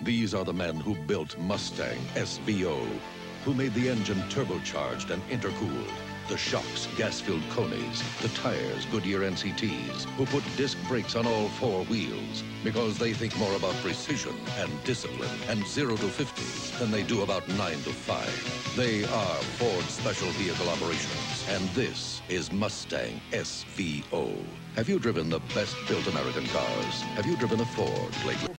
These are the men who built Mustang SVO, who made the engine turbocharged and intercooled, the shocks gas-filled Konis, the tires Goodyear NCTs, who put disc brakes on all four wheels because they think more about precision and discipline and 0 to 50 than they do about 9 to 5. They are Ford Special Vehicle Operations, and this is Mustang SVO. Have you driven the best-built American cars? Have you driven a Ford lately?